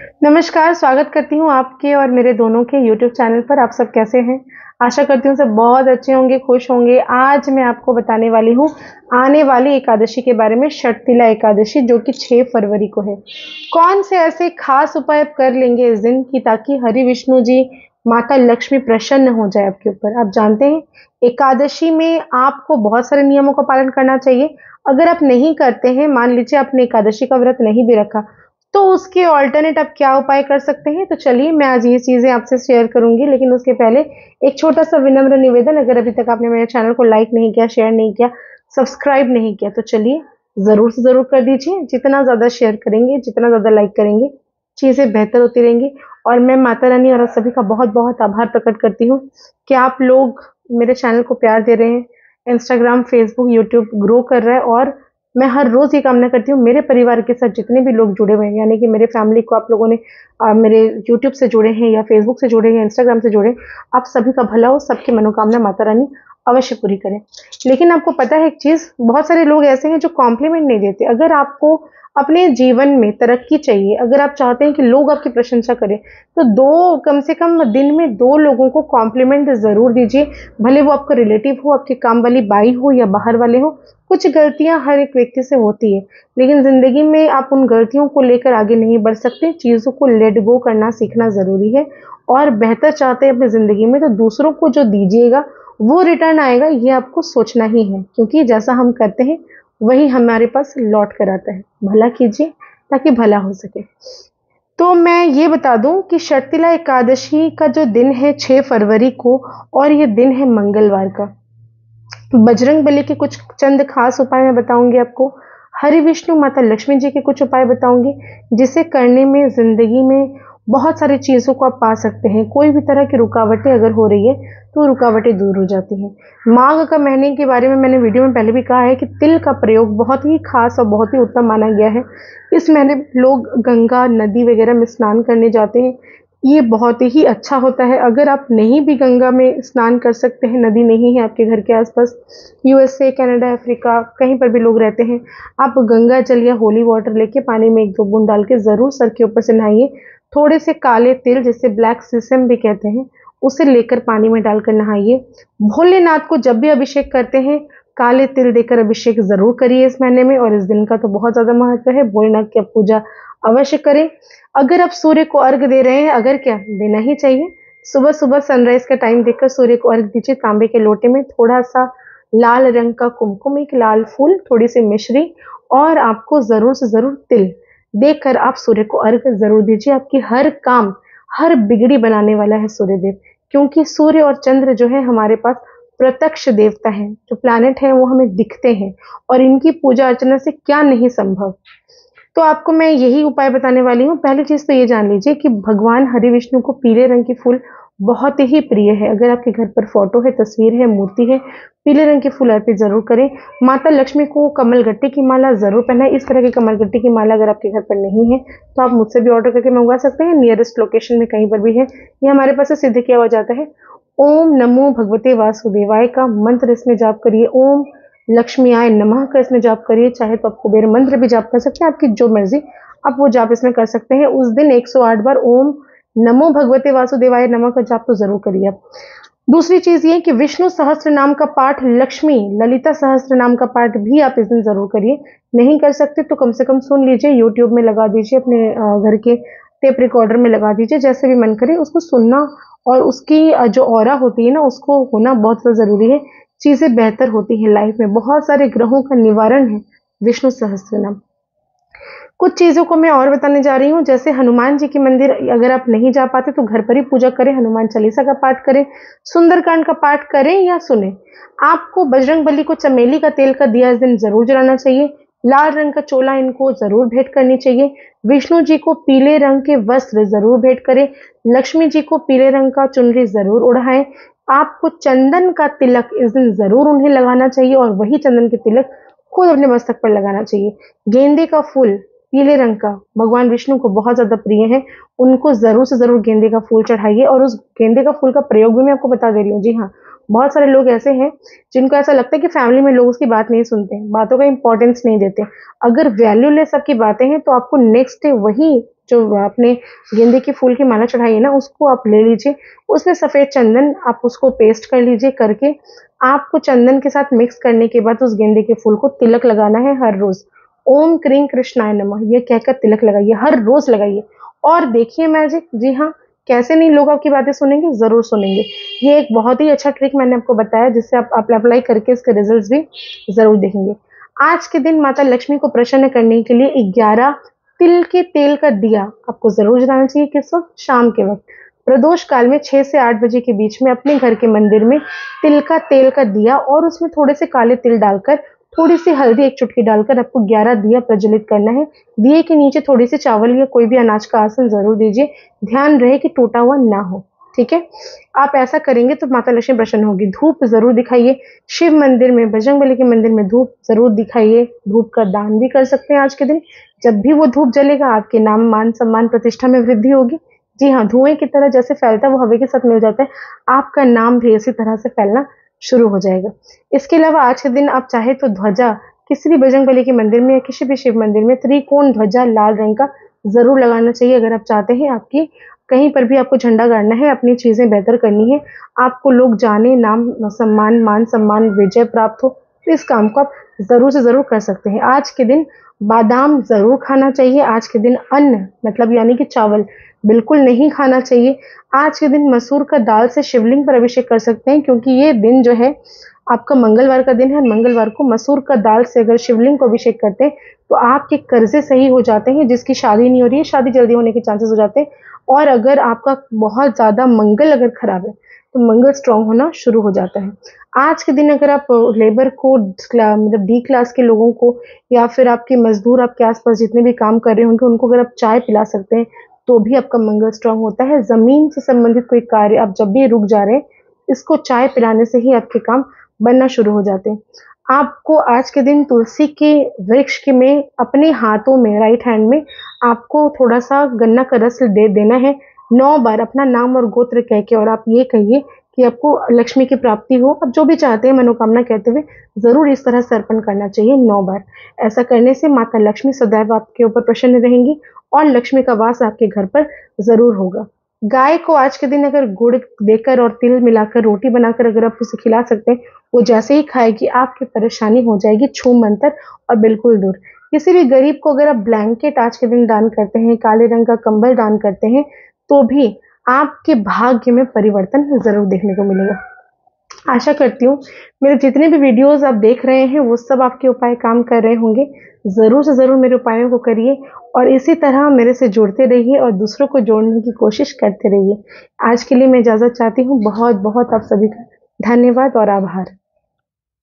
नमस्कार, स्वागत करती हूँ आपके और मेरे दोनों के YouTube चैनल पर। आप सब कैसे हैं? आशा करती हूँ सब बहुत अच्छे होंगे, खुश होंगे। आज मैं आपको बताने वाली हूँ आने वाली एकादशी के बारे में षटतिला एकादशी, जो कि 6 फरवरी को है। कौन से ऐसे खास उपाय कर लेंगे इस दिन की, ताकि हरि विष्णु जी, माता लक्ष्मी प्रसन्न हो जाए आपके ऊपर? आप जानते हैं, एकादशी में आपको बहुत सारे नियमों का पालन करना चाहिए। अगर आप नहीं करते हैं, मान लीजिए आपने एकादशी का व्रत नहीं भी रखा तो उसके ऑल्टरनेट आप क्या उपाय कर सकते हैं? तो चलिए, मैं आज ये चीज़ें आपसे शेयर करूँगी, लेकिन उसके पहले एक छोटा सा विनम्र निवेदन, अगर अभी तक आपने मेरे चैनल को लाइक नहीं किया शेयर नहीं किया सब्सक्राइब नहीं किया तो चलिए ज़रूर से ज़रूर कर दीजिए। जितना ज़्यादा शेयर करेंगे, जितना ज़्यादा लाइक करेंगे, चीज़ें बेहतर होती रहेंगी। और मैं माता रानी और सभी का बहुत बहुत आभार प्रकट करती हूँ कि आप लोग मेरे चैनल को प्यार दे रहे हैं इंस्टाग्राम फेसबुक यूट्यूब ग्रो कर रहा है और मैं हर रोज़ ये कामना करती हूँ मेरे परिवार के साथ जितने भी लोग जुड़े हुए हैं यानी कि मेरे फैमिली को आप लोगों ने आ, मेरे यूट्यूब से जुड़े हैं या फेसबुक से जुड़े हैं इंस्टाग्राम से जुड़े हैं आप सभी का भला हो सबकी मनोकामना माता रानी। अवश्य पूरी करें। लेकिन आपको पता है एक चीज़, बहुत सारे लोग ऐसे हैं जो कॉम्प्लीमेंट नहीं देते। अगर आपको अपने जीवन में तरक्की चाहिए, अगर आप चाहते हैं कि लोग आपकी प्रशंसा करें तो दो, कम से कम दिन में दो लोगों को कॉम्प्लीमेंट ज़रूर दीजिए। भले वो आपका रिलेटिव हो, आपके काम वाली बाई हो या बाहर वाले हो, कुछ गलतियाँ हर एक व्यक्ति से होती है। लेकिन ज़िंदगी में आप उन गलतियों को लेकर आगे नहीं बढ़ सकते। चीज़ों को लेट गो करना सीखना ज़रूरी है। और बेहतर चाहते हैं अपनी ज़िंदगी में तो दूसरों को जो दीजिएगा वो रिटर्न आएगा, ये आपको सोचना ही है, क्योंकि जैसा हम करते हैं, वही हमारे पास लौट कर आता है। भला कीजिए, ताकि भला हो सके। तो मैं ये बता दूँ कि शर्तिला एकादशी का जो दिन है 6 फरवरी को, और ये दिन है मंगलवार का। बजरंग बली के कुछ चंद खास उपाय मैं बताऊँगी आपको। हरि विष्णु माता लक्ष्मी जी के कुछ उपाय बताऊँगी, जिसे करने में, ज़िंदगी में बहुत सारी चीज़ों को आप पा सकते हैं। कोई भी तरह की रुकावटें अगर हो रही है तो रुकावटें दूर हो जाती हैं। माघ का महीने के बारे में मैंने वीडियो में पहले भी कहा है कि तिल का प्रयोग बहुत ही खास और बहुत ही उत्तम माना गया है। इस महीने लोग गंगा, नदी वगैरह में स्नान करने जाते हैं। ये बहुत ही अच्छा होता है। अगर आप नहीं भी गंगा में स्नान कर सकते हैं, नदी नहीं है आपके घर के आसपास यूएसए कनाडा अफ्रीका कहीं पर भी लोग रहते हैं, आप गंगा जल या होली वाटर लेके पानी में एक दो बूंद डाल के ज़रूर सर के ऊपर से नहाइए। थोड़े से काले तिल, जिसे ब्लैक सिसम भी कहते हैं, उसे लेकर पानी में डालकर नहाइए। भोलेनाथ को जब भी अभिषेक करते हैं, काले तिल देकर अभिषेक ज़रूर करिए इस महीने में, और इस दिन का तो बहुत ज़्यादा महत्व है। भोलेनाथ की पूजा अवश्य करें। अगर आप सूर्य को अर्घ दे रहे हैं, अगर क्या? देना ही चाहिए। सुबह सुबह सनराइज का टाइम देखकर सूर्य को अर्घ दीजिए तांबे के लोटे में। थोड़ा सा लाल रंग का कुमकुम, एक लाल फूल, थोड़ी सी मिश्री, और आपको ज़रूर से ज़रूर तिल। देखकर आप सूर्य को अर्घ ज़रूर दीजिए। आपकी हर काम, हर बिगड़ी बनाने वाला है सूर्य देव क्योंकि सूर्य और चंद्र जो है हमारे पास प्रत्यक्ष देवता है। जो प्लैनेट है, वो हमें दिखते हैं और इनकी पूजा अर्चना से क्या नहीं संभव। तो आपको मैं यही उपाय बताने वाली हूँ। पहली चीज़ तो ये जान लीजिए कि भगवान हरि विष्णु को पीले रंग की फूल बहुत ही प्रिय है। अगर आपके घर पर फ़ोटो है, तस्वीर है, मूर्ति है, पीले रंग के फूल अर्पित ज़रूर करें। माता लक्ष्मी को कमल गट्टे की माला ज़रूर पहनाएँ। इस तरह के कमल गट्टे की माला अगर आपके घर पर नहीं है तो आप मुझसे भी ऑर्डर करके मंगवा सकते हैं। नियरेस्ट लोकेशन में कहीं पर भी है। ये हमारे पास से सिद्ध किया हुआ जाता है। ओम नमो भगवते वासुदेवाय का मंत्र इसमें जाप करिए। ओम लक्ष्मी आय नमः का इसमें जाप करिए। चाहे तो आप कुबेर मंत्र भी जाप कर सकते हैं। आपकी जो मर्ज़ी, आप वो जाप इसमें कर सकते हैं। उस दिन 108 बार ओम नमो भगवते वासुदेवाय नमः का जाप तो ज़रूर करिए आप। दूसरी चीज़ ये कि विष्णु सहस्त्र नाम का पाठ, लक्ष्मी ललिता सहस्त्र नाम का पाठ भी आप इस दिन ज़रूर करिए। नहीं कर सकते तो कम से कम सुन लीजिए यूट्यूब में लगा दीजिए, अपने घर के टेप रिकॉर्डर में लगा दीजिए, जैसे भी मन करे उसको सुनना और उसकी जो और होती है ना, उसको होना बहुत ज़रूरी है। चीज़ें बेहतर होती हैं लाइफ में। बहुत सारे ग्रहों का निवारण है विष्णु सहस्त्र नाम कुछ चीज़ों को मैं और बताने जा रही हूँ, जैसे हनुमान जी के मंदिर अगर आप नहीं जा पाते तो घर पर ही पूजा करें, हनुमान चालीसा का पाठ करें, सुंदरकांड का पाठ करें या सुने। आपको बजरंग बली को चमेली का तेल का दिया इस दिन ज़रूर जलाना चाहिए, लाल रंग का चोला इनको ज़रूर भेंट करनी चाहिए, विष्णु जी को पीले रंग के वस्त्र ज़रूर भेंट करें, लक्ष्मी जी को पीले रंग का चुनरी ज़रूर उड़ाएँ आपको चंदन का तिलक इस दिन ज़रूर उन्हें लगाना चाहिए और वही चंदन के तिलक खुद अपने मस्तक पर लगाना चाहिए। गेंदे का फूल पीले रंग का। भगवान विष्णु को बहुत ज़्यादा प्रिय है। उनको ज़रूर से ज़रूर गेंदे का फूल चढ़ाइए और उस गेंदे का फूल का प्रयोग भी मैं आपको बता दे रही हूँ। जी हाँ बहुत सारे लोग ऐसे हैं जिनको ऐसा लगता है कि फैमिली में लोग उसकी बात नहीं सुनते हैं, बातों का इंपॉर्टेंस नहीं देते अगर वैल्यूलेस आपकी बातें हैं तो आपको नेक्स्ट डे वही जो आपने गेंदे के फूल की माला चढ़ाई है ना, उसको आप ले लीजिए। उसमें सफ़ेद चंदन आप उसको पेस्ट कर लीजिए करके। आपको चंदन के साथ मिक्स करने के बाद उस गेंदे के फूल को तिलक लगाना है हर रोज़। ओम क्रीम कृष्णाय नमः। ये कहकर तिलक लगाइए, हर रोज़ लगाइए। और देखिए मैजिक जी हाँ कैसे नहीं लोग आपकी बातें सुनेंगे, ज़रूर सुनेंगे। ये एक बहुत ही अच्छा ट्रिक मैंने आपको बताया, जिससे आप अप्लाई करके इसके रिज़ल्ट भी ज़रूर देखेंगे। आज के दिन माता लक्ष्मी को प्रसन्न करने के लिए ग्यारह तिल के तेल का दिया आपको ज़रूर जलाना चाहिए किस वक्त? शाम के वक्त। प्रदोष काल में छः से आठ बजे के बीच में अपने घर के मंदिर में तिल का तेल का दिया और उसमें थोड़े से काले तिल डालकर थोड़ी सी हल्दी एक चुटकी डालकर आपको 11 दिया प्रज्वलित करना है। दिए के नीचे थोड़ी सी चावल या कोई भी अनाज का आसन ज़रूर दीजिए। ध्यान रहे कि टूटा हुआ ना हो, ठीक है? आप ऐसा करेंगे तो माता लक्ष्मी प्रसन्न होगी। धूप ज़रूर दिखाइए। शिव मंदिर में, बजरंग बली के मंदिर में धूप ज़रूर दिखाइए। धूप का दान भी कर सकते हैं आज के दिन। जब भी वो धूप जलेगा, आपके नाम, मान, सम्मान, प्रतिष्ठा में वृद्धि होगी। जी हाँ धुएँ की तरह जैसे फैलता है, वो हवा के साथ मिल जाता है। आपका नाम भी इसी तरह से फैलना शुरू हो जाएगा। इसके अलावा आज के दिन आप चाहे तो ध्वजा किसी भी बजरंग बली के मंदिर में या किसी भी शिव मंदिर में त्रिकोण ध्वजा लाल रंग का ज़रूर लगाना चाहिए। अगर आप चाहते हैं आपकी कहीं पर भी आपको झंडा गाड़ना है, अपनी चीज़ें बेहतर करनी है, आपको लोग जाने, नाम, सम्मान, मान सम्मान, विजय प्राप्त हो तो इस काम को आप ज़रूर से ज़रूर कर सकते हैं। आज के दिन बादाम ज़रूर खाना चाहिए। आज के दिन अन्न मतलब यानी कि चावल, बिल्कुल नहीं खाना चाहिए। आज के दिन मसूर का दाल से शिवलिंग पर अभिषेक कर सकते हैं, क्योंकि ये दिन जो है, आपका मंगलवार का दिन है। मंगलवार को मसूर का दाल से अगर शिवलिंग को अभिषेक करते हैं तो आपके कर्जे सही हो जाते हैं, जिसकी शादी नहीं हो रही है। शादी जल्दी होने के चांसेस हो जाते हैं। और अगर आपका बहुत ज़्यादा मंगल अगर खराब है तो मंगल स्ट्रांग होना शुरू हो जाता है। आज के दिन अगर आप लेबर को मतलब डी क्लास के लोगों को या फिर आपके मजदूर आपके आसपास जितने भी काम कर रहे होंगे, उनको अगर आप चाय पिला सकते हैं तो भी आपका मंगल स्ट्रांग होता है। ज़मीन से संबंधित कोई कार्य आप जब भी रुक जा रहे हैं, इसको चाय पिलाने से ही आपके काम बनना शुरू हो जाते हैं। आपको आज के दिन तुलसी के वृक्ष के में, अपने हाथों में राइट हैंड में, आपको थोड़ा सा गन्ना का रस दे, देना है। नौ बार अपना नाम और गोत्र कह के और आप ये कहिए कि आपको लक्ष्मी की प्राप्ति हो। आप जो भी चाहते हैं, मनोकामना कहते हुए ज़रूर इस तरह से अर्पण करना चाहिए नौ बार। ऐसा करने से माता लक्ष्मी सदैव आपके ऊपर प्रसन्न रहेंगी और लक्ष्मी का वास आपके घर पर ज़रूर होगा। गाय को आज के दिन अगर गुड़ देकर और तिल मिलाकर रोटी बनाकर अगर आप उसे खिला सकते हैं, वो जैसे ही खाएगी, आपकी परेशानी हो जाएगी, छू मंतर और बिल्कुल दूर। किसी भी गरीब को अगर आप ब्लैंकेट आज के दिन दान करते हैं, काले रंग का कंबल दान करते हैं तो भी आपके भाग्य में परिवर्तन ज़रूर देखने को मिलेगा। आशा करती हूँ, मेरे जितने भी वीडियोस आप देख रहे हैं, वो सब आपके उपाय काम कर रहे होंगे। ज़रूर से ज़रूर मेरे उपायों को करिए और इसी तरह मेरे से जुड़ते रहिए और दूसरों को जोड़ने की कोशिश करते रहिए। आज के लिए मैं इजाज़त चाहती हूँ। बहुत बहुत आप सभी का धन्यवाद और आभार।